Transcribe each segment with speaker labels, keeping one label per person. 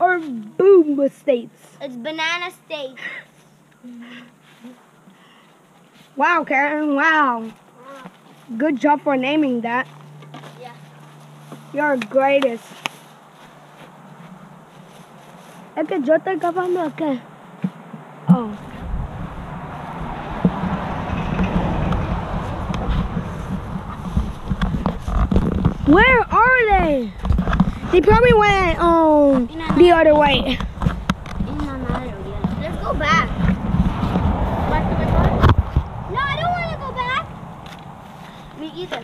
Speaker 1: or Boomba States?
Speaker 2: It's banana steak.
Speaker 1: Wow, Karen, wow. Good job for naming that.
Speaker 2: Yeah.
Speaker 1: You're greatest. Es que yo estoy cavando acá. Oh. Where are they? They probably went um the other way.
Speaker 2: Let's go back. Back to the car? No, I don't want to go back. Me either.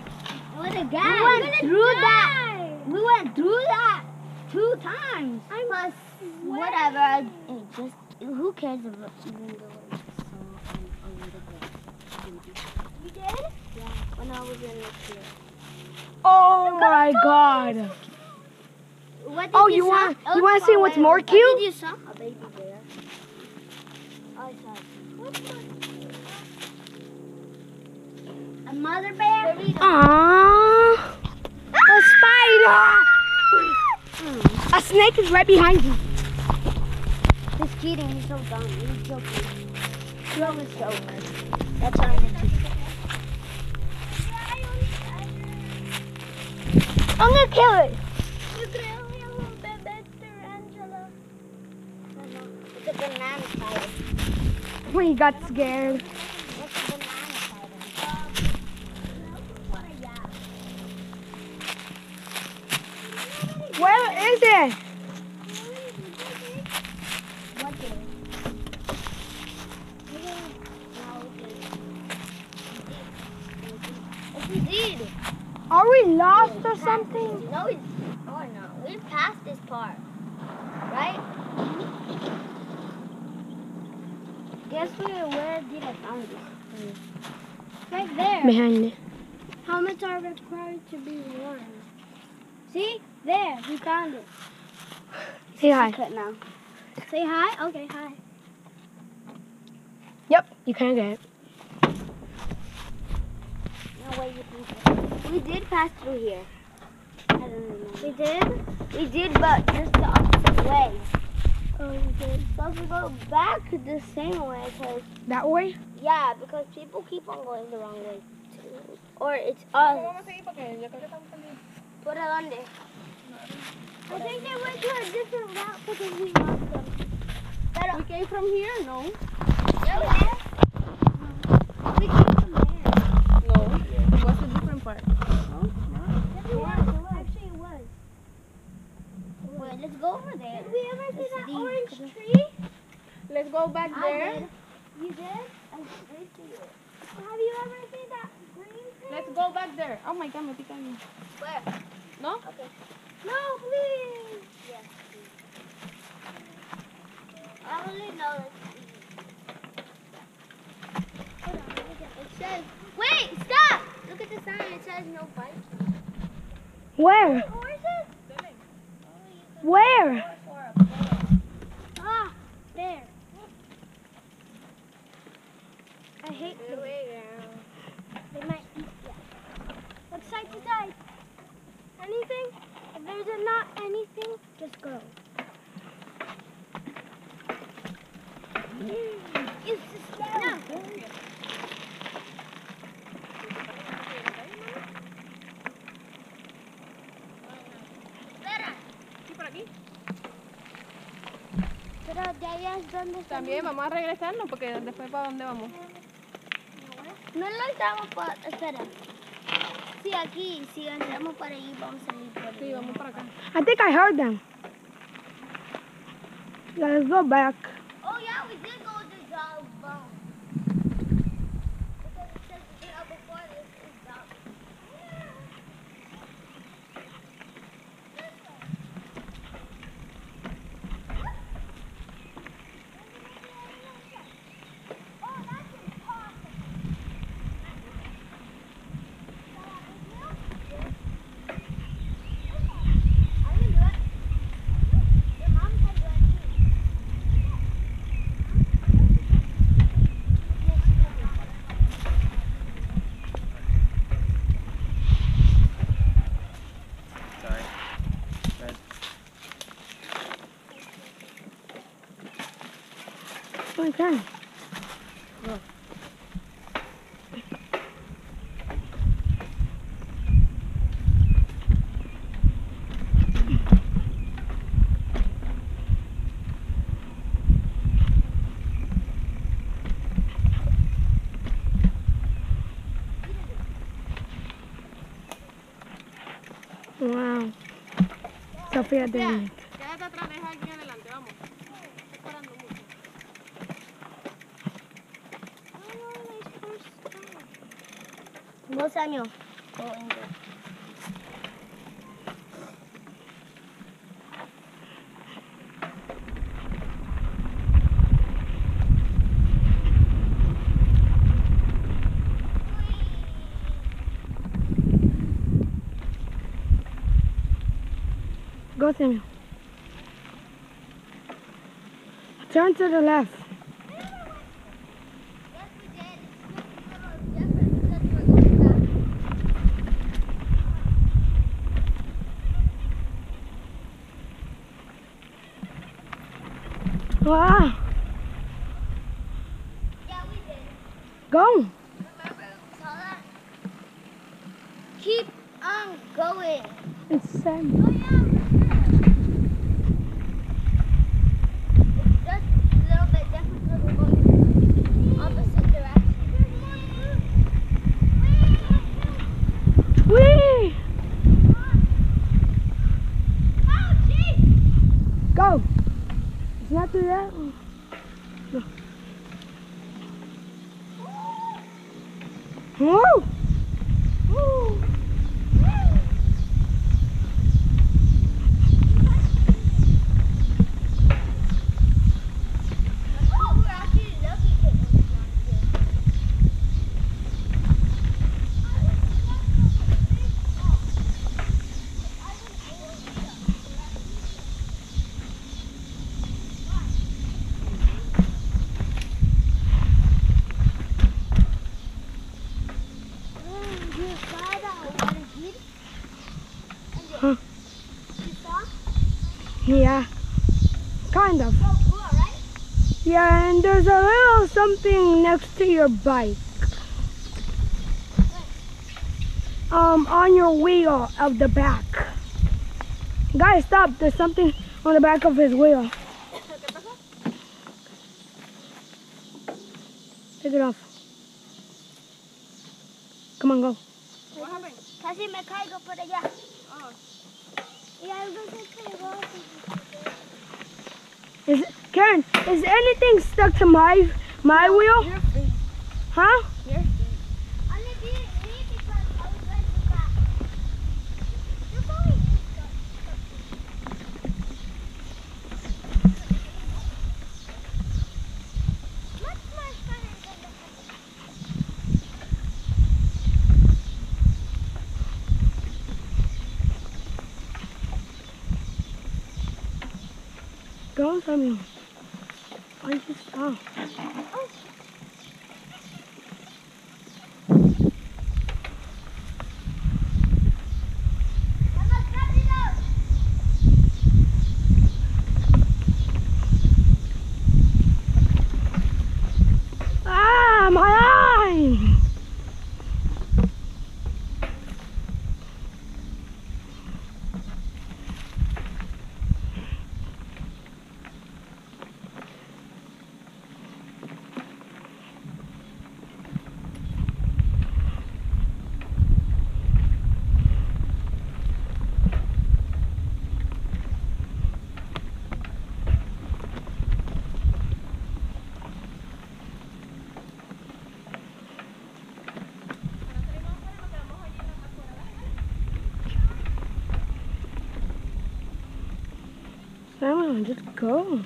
Speaker 2: What a guy. We went through that. We went through that two times. I must. whatever. It just, who cares about even though it's so a little bit. You did? Yeah, when I was in this year.
Speaker 1: Oh my god.
Speaker 2: What did
Speaker 1: Oh,
Speaker 2: you,
Speaker 1: you want-
Speaker 2: Oh,
Speaker 1: you wanna oh, see what's more
Speaker 2: What
Speaker 1: cute?
Speaker 2: did you saw? A baby bear. Oh, I saw. A mother bear?
Speaker 1: Aww. A spider. A snake is right behind you.
Speaker 2: He's kidding. He's so dumb. He's joking. He always joke. That's how I'm
Speaker 1: I'm gonna kill it.
Speaker 2: It's a banana spider.
Speaker 1: He got scared. Where is it?
Speaker 2: What is? Yes, we did.
Speaker 1: Are we lost or something?
Speaker 2: No, it's. Oh no, we passed this part, right? Guess where? Where did I find this? Right there.
Speaker 1: Behind it.
Speaker 2: Helmets are to be worn. See? There, we found it.
Speaker 1: Say hi.
Speaker 2: Cut now. Say hi? Okay, hi.
Speaker 1: Yep, you can get it.
Speaker 2: No way you think so. We did pass through here. I don't. We did? We did, but just the opposite way. Oh, we did. So if we go back the same way, because,
Speaker 1: That way?
Speaker 2: yeah, because people keep on going the wrong way. Or it's us. ¿Por a dónde? I think they went to a different route because we lost them. Pero,
Speaker 3: We came from here? No.
Speaker 2: yeah, we came from there.
Speaker 3: No. It was a different part. No?
Speaker 2: Yes, it was. It was. Actually, it was. Wait, let's go over there. Did we ever see that orange tree?
Speaker 3: Let's go back
Speaker 2: I
Speaker 3: there.
Speaker 2: did. You did? I did see it. Have you ever seen that?
Speaker 3: Let's go back there. Oh my god, me pican.
Speaker 2: Where?
Speaker 3: No?
Speaker 2: Okay. No, please. Yes, please. I only know Hold on, it. It says, wait, stop! Look at the sign. It says no biking.
Speaker 1: Where? Where?
Speaker 2: Pero de allá es donde está.
Speaker 3: También vamos a regresarnos porque después para dónde vamos.
Speaker 2: No lo entramos por. Espera. Sí, aquí. Si entramos por ahí, vamos a salir por ahí.
Speaker 3: Sí, vamos para acá.
Speaker 1: I think I heard them. Let's go back. My God. Wow. Sofía de
Speaker 3: Quédate
Speaker 2: Go, Samuel. Go,
Speaker 1: Samuel. Turn to the left.
Speaker 2: Yes, we did. It's different because we're going back.
Speaker 1: Wow.
Speaker 2: Yeah, we did.
Speaker 1: Go.
Speaker 2: Saw that? Keep on going.
Speaker 1: It's Sam.
Speaker 2: Oh, yeah. It's just a little bit different because we're going opposite direction.
Speaker 1: Whee!
Speaker 2: Oh, jeez!
Speaker 1: Go. It's not through that. No. Woo!
Speaker 2: Woo! Oh, we're actually lucky that it's not here. You saw that one here?
Speaker 1: Huh.
Speaker 2: You saw?
Speaker 1: Yeah. Kind of.
Speaker 2: So cool, right?
Speaker 1: Yeah, and there's a little something next to your bike. Um, on your wheel of the back. Guys, stop. There's something on the back of his wheel. Take it off. Come on, go.
Speaker 3: What happened?
Speaker 2: Casi me caigo por allá.
Speaker 3: Oh,
Speaker 2: Y algo se pegó.
Speaker 1: Is Karen, is anything stuck to my my wheel? Huh?
Speaker 3: You're free.
Speaker 2: Only be me because I was going to back. You're going Much more fun than the
Speaker 1: Go, Samuel. Why did you stop?
Speaker 2: Vamos rápido.
Speaker 1: Ah, my eye! Samuel, just go.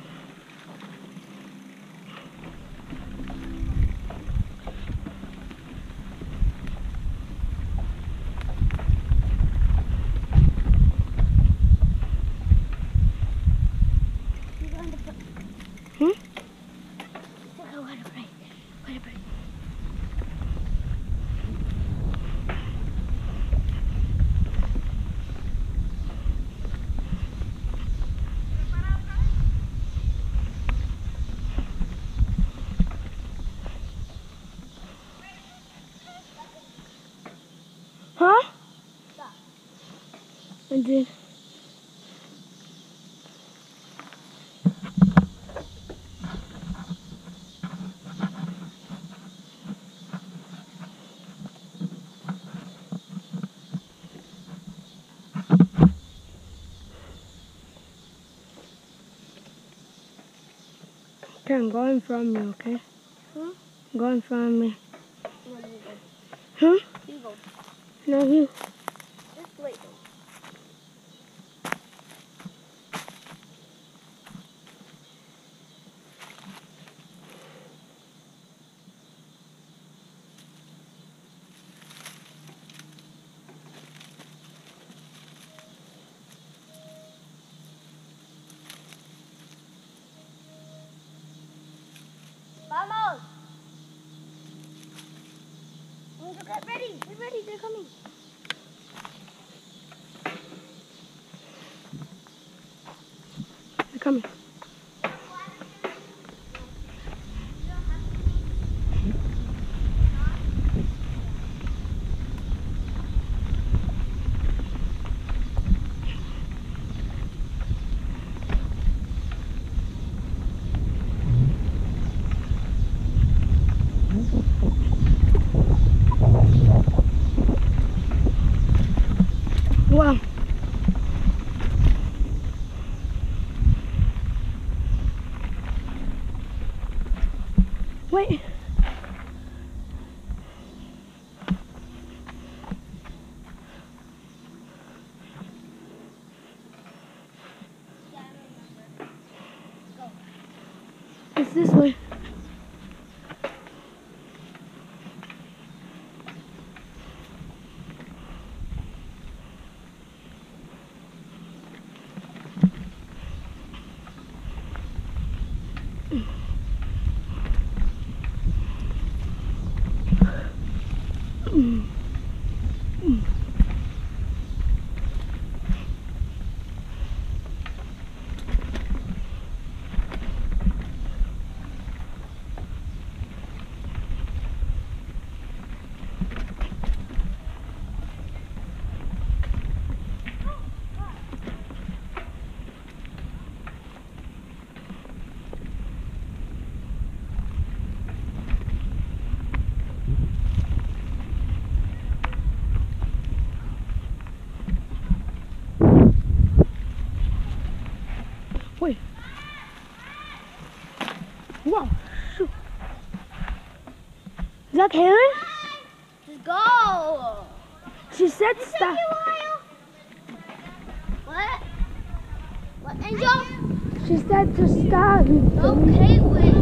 Speaker 1: Dude. Okay, I'm going from you, okay?
Speaker 2: Huh?
Speaker 1: Going from me.
Speaker 2: No, you go.
Speaker 1: Huh?
Speaker 2: You go.
Speaker 1: No, you.
Speaker 2: They're coming!
Speaker 1: They're coming. Wow. Wait. It's this way. Wait. Wow. Shoot. Is that Kaylin?
Speaker 2: Let's go!
Speaker 1: She said stop.
Speaker 2: What? What, Angel?
Speaker 1: She said to stop.
Speaker 2: Okay, wait.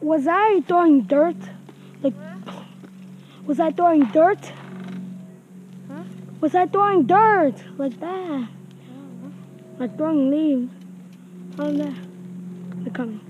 Speaker 1: Was I throwing dirt? Like, was I throwing dirt?
Speaker 2: Huh?
Speaker 1: Was I throwing dirt like that? Like throwing leaves on there. They're coming.